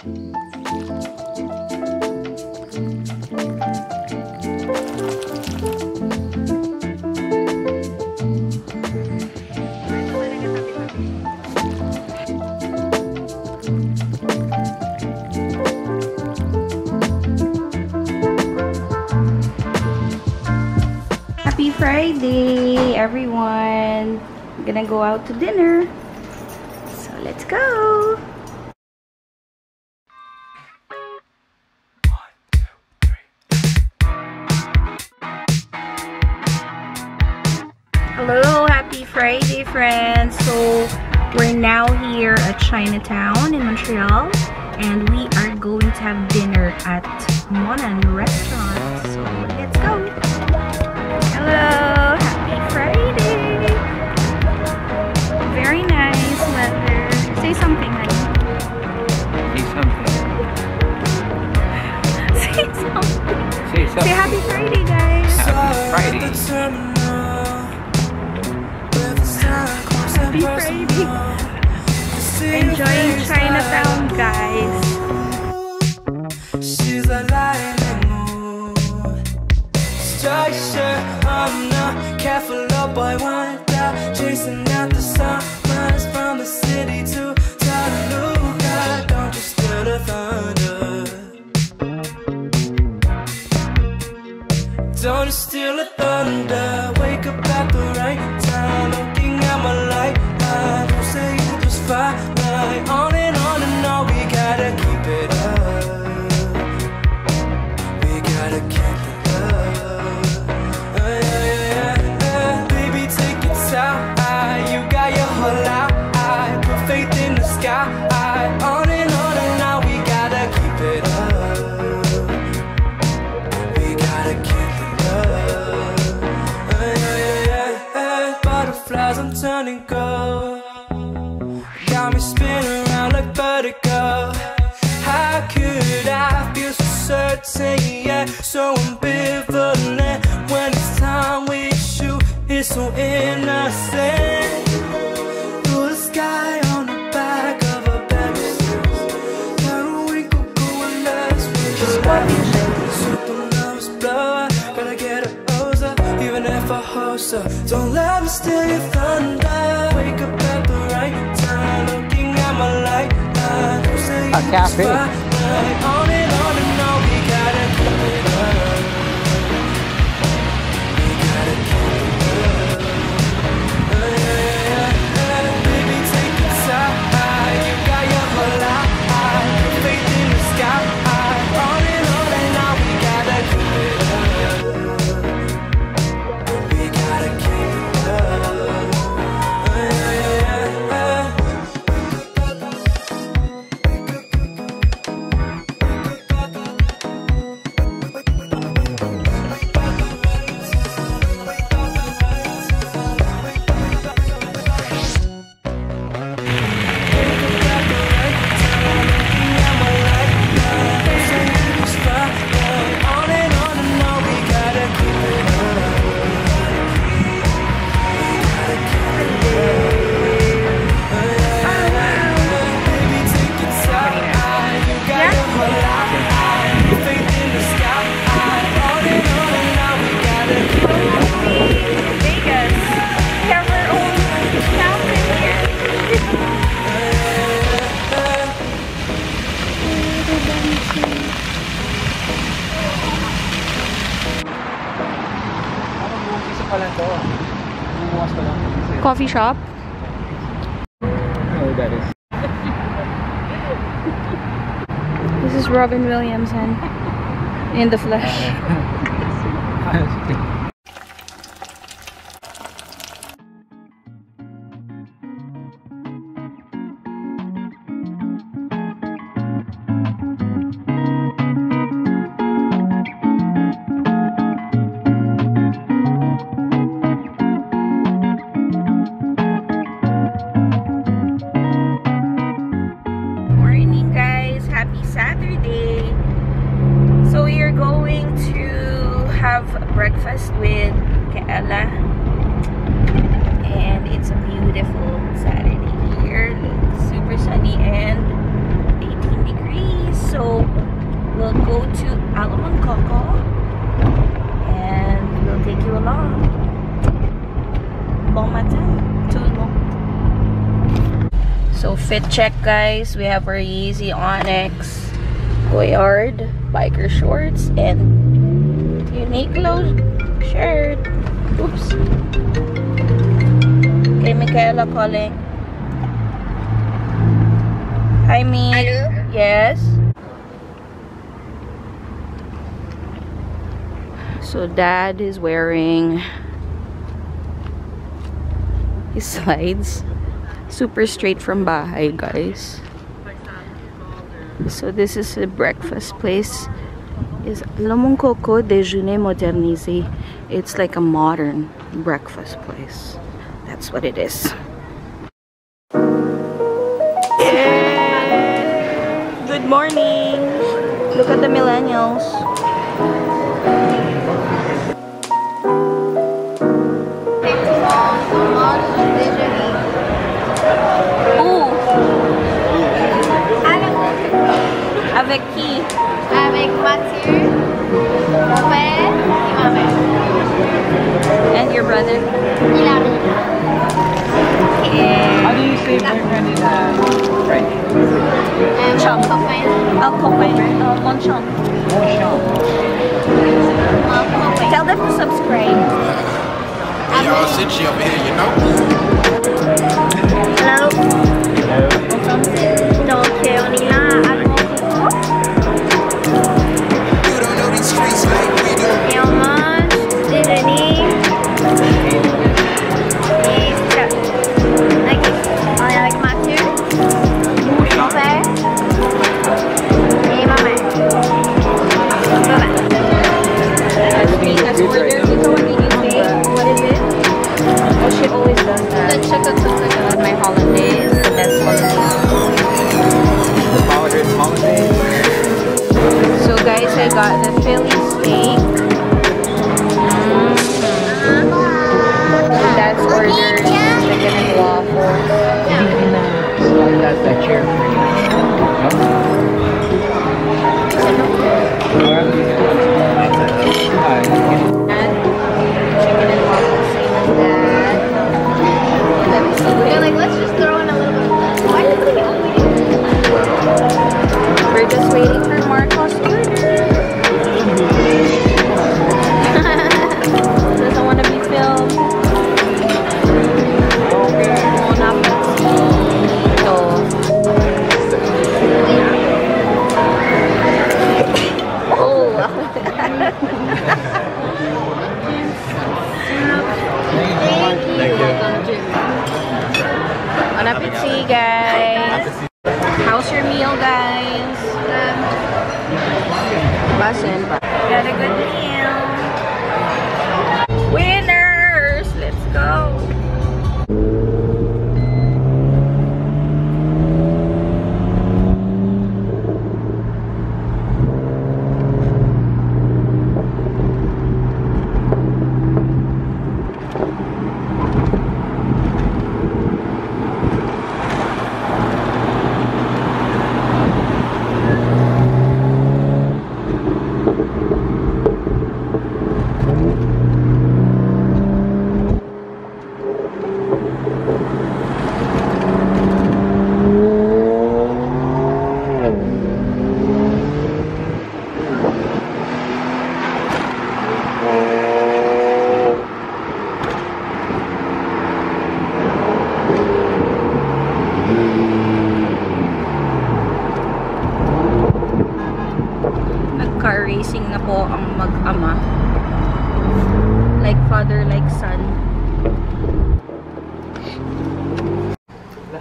Happy Friday, everyone! I'm gonna go out to dinner. So let's go! Friends! So, we're now here at Chinatown in Montreal, and we are going to have dinner at Mon Nan Restaurant. So, let's go! Hello! Happy Friday! Very nice weather. Say something, honey. Say something. Say something. Say something. Say happy Friday, guys. Happy Friday. Happy Friday. Enjoying Chinatown, guys. She's a. Structure, I'm not careful, oh boy, want out. Chasing out the from the city to. Don't thunder. Don't steal the thunder. Butterflies, I'm turning gold. Got me spinning around like vertigo. How could I feel so certain, yeah, so ambivalent when it's time with you? It's so innocent. If I host up. Don't let me steal your thunder. Wake up at the right time, looking at my light. A cafe. Pa lang to? Bumuwas pa lang. Coffee shop. Oh, that is. This is Robin Williamson in the flesh. with Keala. And it's a beautiful Saturday here. Super sunny and 18 degrees. So we'll go to Allô Mon Coco and we'll take you along. Bon matin. So fit check guys, we have our Yeezy Onyx Goyard biker shorts and unique clothes shirt. Oops. Okay, Michaela calling. Hi, me. Hello? Yes. So dad is wearing his slides. Super straight from bahay, guys. So this is a breakfast place. Is Allô Mon Coco Déjeuner Modernisé. It's like a modern breakfast place. That's what it is. Yeah. Good morning. Look at the millennials. Ooh, avec qui? Avec Mathieu, And your brother? Il arrive. How do you say boyfriend in uh, French? Euh, mon copain. Oh, copain. Mon chum. Mon chum. Mon copain. Tell them to subscribe. Y'all, Cincy over here, you know? Hello. Hello. Racing na po ang mag-ama. Like father, like son.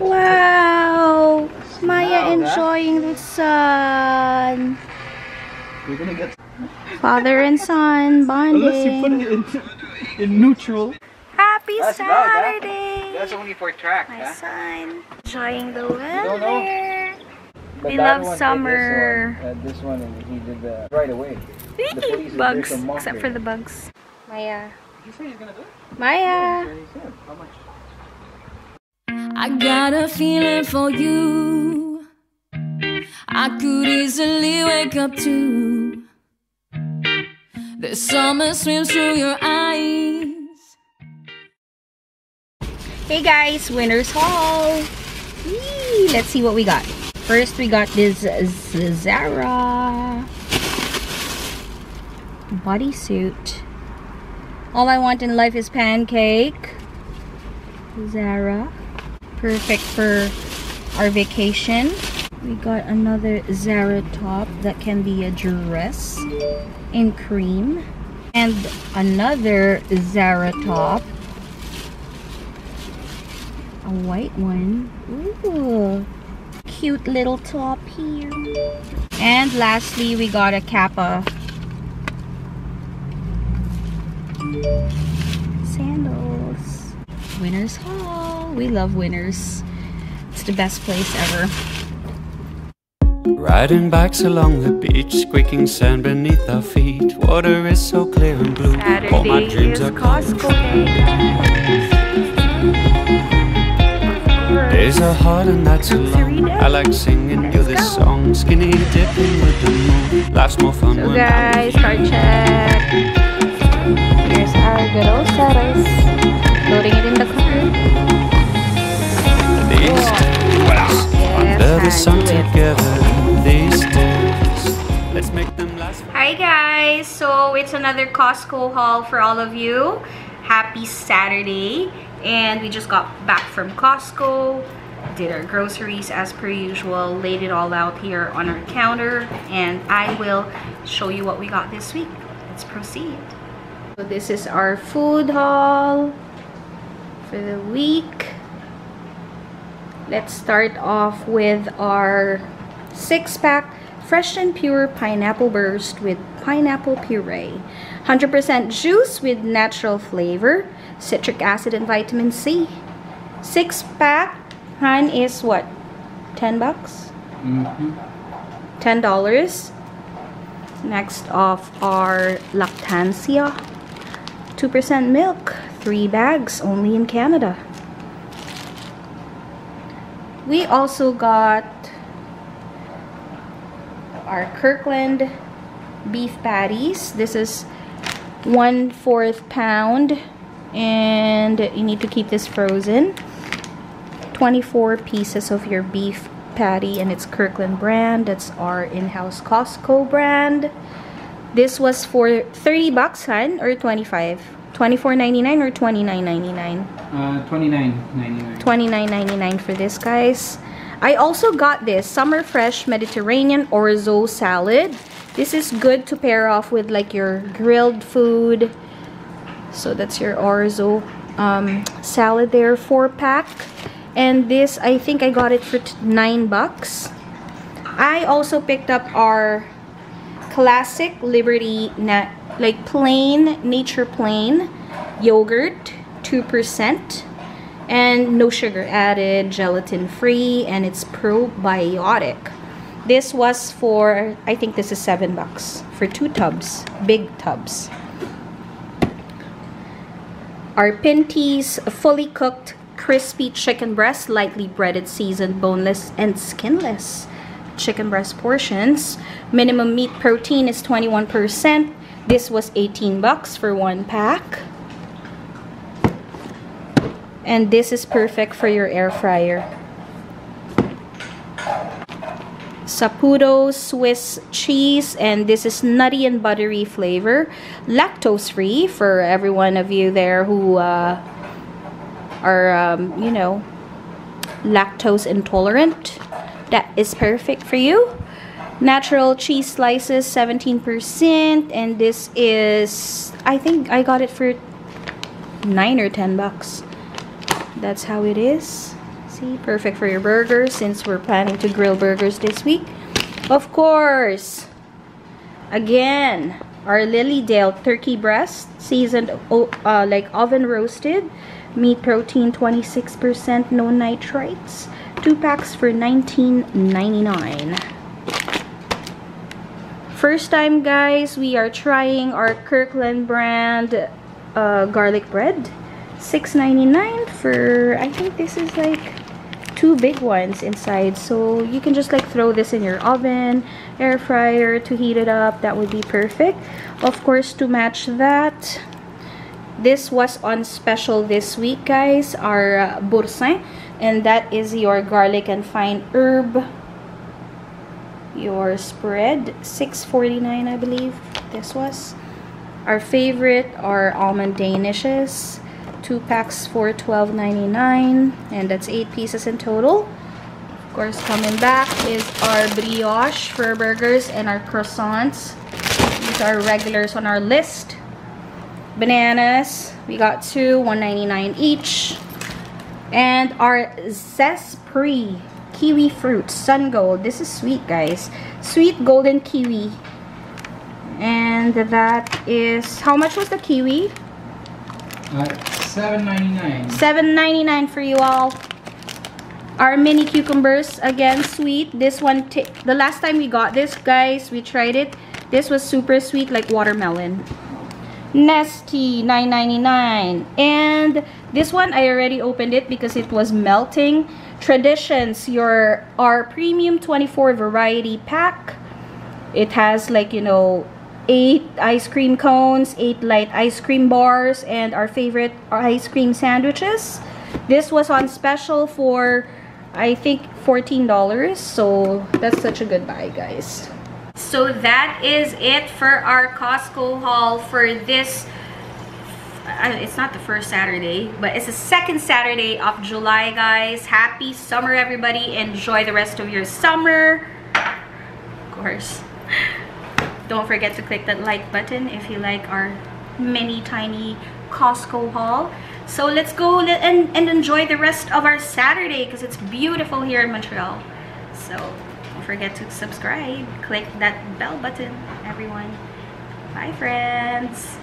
Wow! Maya enjoying the sun. You're gonna get. Father and son Unless you put bonding. it in, in neutral. Happy That's loud, huh? Saturday! That's only for track, My huh? son. Enjoying the weather. But We that love one summer. This one, uh, this one, and he did the right away. The bugs, there to mock except for the bugs. Maya. He said he's gonna do it. Maya. That's what he said. How much? I got a feeling for you. I could easily wake up to The summer swims through your eyes. Hey guys, winner's haul. Yee, let's see what we got. First, we got this Zara bodysuit. All I want in life is pancake. Zara. Perfect for our vacation. We got another Zara top that can be a dress in cream. And another Zara top. A white one. Ooh. Cute little top here. And lastly, we got a Kappa sandals. Winners haul. We love Winners. It's the best place ever. Riding bikes along the beach, squeaking sand beneath our feet. Water is so clear and blue. All my dreams are coming Costco Days are hard and that's so long. I like singing you this song. Skinny dipping with the moon. Life's more fun So when I'm with check. Here's our good old settles. Loading it in the car. These days, under the sun together. These days, let's make them last. Hi guys! So it's another Costco haul for all of you. Happy Saturday. And we just got back from Costco. Did our groceries as per usual. Laid it all out here on our counter. And I will show you what we got this week. Let's proceed. So this is our food haul for the week. Let's start off with our six pack fresh and pure pineapple burst with pineapple puree. 100% juice with natural flavor, citric acid, and vitamin C. Six pack, Han is what? 10 bucks? Mm-hmm. $10. Next off our Lactancia. 2% milk, 3 bags, only in Canada. We also got our Kirkland beef patties. This is one fourth pound and you need to keep this frozen. 24 pieces of your beef patty and it's Kirkland brand. That's our in-house Costco brand. This was for 30 bucks, hun, or 25? 24.99 or 29.99? Uh, 29.99. $29.99 for this guys I also got this summer fresh Mediterranean orzo salad this is good to pair off with like your grilled food so that's your orzo um, salad there four pack. And this I think I got it for nine bucks. I also picked up our classic Liberty na like plain nature plain yogurt 2% and no sugar added gelatin free and it's probiotic. This was for I think this is seven bucks for two tubs big tubs our Pinty's fully cooked crispy chicken breast, lightly breaded, seasoned, boneless, and skinless chicken breast portions. Minimum meat protein is 21%. This was 18 bucks for one pack. And this is perfect for your air fryer. Saputo Swiss cheese and this is nutty and buttery flavor. Lactose free for every one of you there who uh, are um, you know lactose intolerant. That is perfect for you. Natural cheese slices 17% and this is I think I got it for 9 or 10 bucks. That's how it is see perfect for your burgers since we're planning to grill burgers this week. Of course again our Lilydale turkey breast seasoned uh, like oven roasted meat protein 26% no nitrates two packs for 19.99 first time guys we are trying our Kirkland brand uh, garlic bread $6.99 for I think this is like two big ones inside. So you can just like throw this in your oven, air fryer to heat it up. That would be perfect. Of course, to match that, this was on special this week, guys. Our uh, boursin. And that is your garlic and fine herb. Your spread. 6.49, I believe this was. Our favorite are almond danishes two packs for $12.99 and that's eight pieces in total. Of course coming back is our brioche for burgers and our croissants. These are regulars on our list. Bananas we got two $1.99 each. And our zespri kiwi fruit sun gold. This is sweet guys. Sweet golden kiwi. And that is how much was the kiwi? Uh, seven ninety nine. $7.99 for you all. Our mini cucumbers, again, sweet. This one, the last time we got this, guys, we tried it. This was super sweet, like watermelon. Nesty, $9.99. And this one, I already opened it because it was melting. Traditions, your our premium 24 variety pack. It has like, you know, eight ice cream cones, eight light ice cream bars, and our favorite ice cream sandwiches. This was on special for, I think, $14. So that's such a good buy, guys. So that is it for our Costco haul for this it's not the first Saturday, but it's the second Saturday of July, guys. Happy summer, everybody. Enjoy the rest of your summer. Of course. Don't forget to click that like button if you like our mini tiny Costco haul. So let's go and, and enjoy the rest of our Saturday because it's beautiful here in Montreal. So don't forget to subscribe. Click that bell button, everyone. Bye, friends.